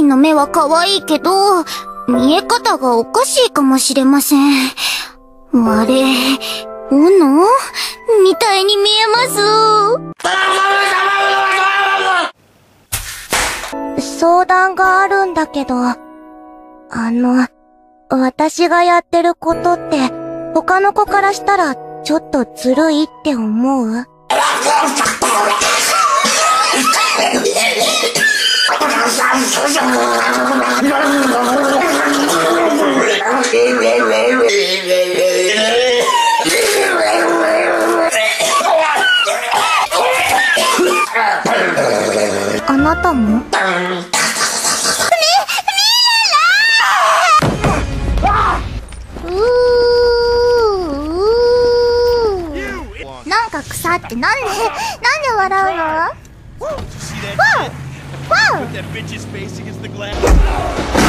んの目は可愛いけど、見え方がおかしいかもしれません。あれ、斧？みたいに見えます。相談があるんだけど、あの、私がやってることって、他の子からしたら、ちょっとずるいって思う？あなたも？なんか草ってなんで、なんで笑うの？that bitch's face against the glass?